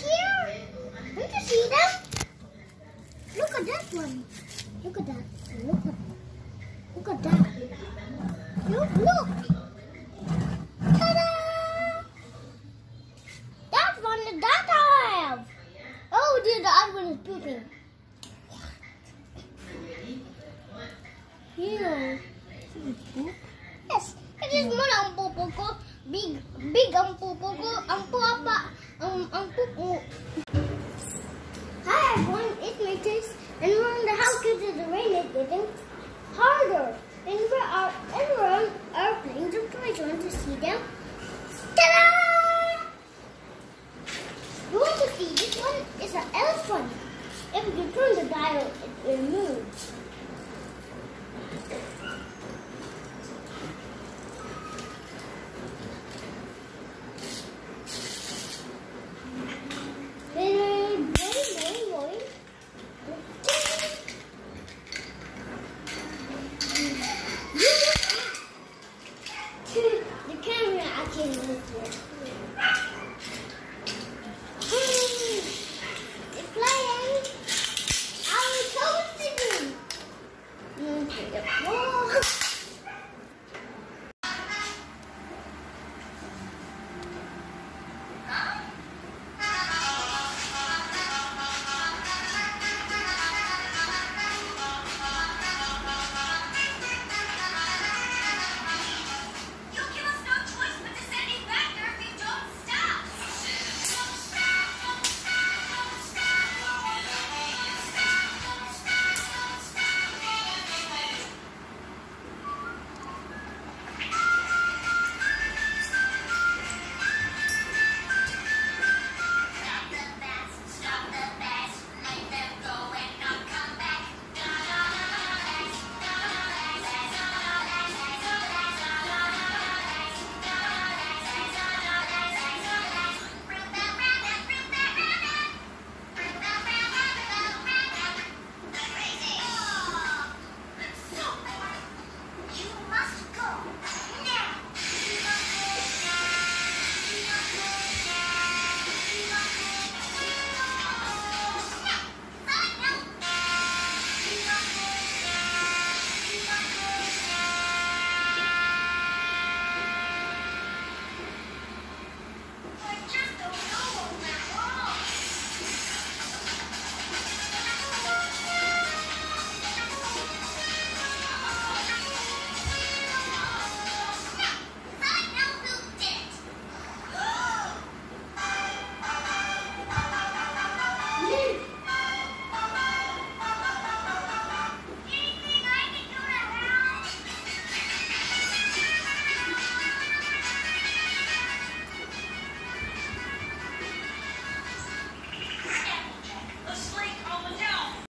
here. Don't you see them? Look at that one. Look at that. Look at Look at that. Look, look. Ta-da! That one, is that I have. Oh dear, the other one is pooping. Here. Yes, it is more pupo. Big, big um, ang pupo ko. Um, ang papa, ang, ang pupo. Hi everyone, it's Matrix, and we're in the house because the rain is getting harder. And out, and we're on airplanes of toys. You want to see them? Ta-da! You want to see this one? It's an elephant. If you turn the dial, it will move.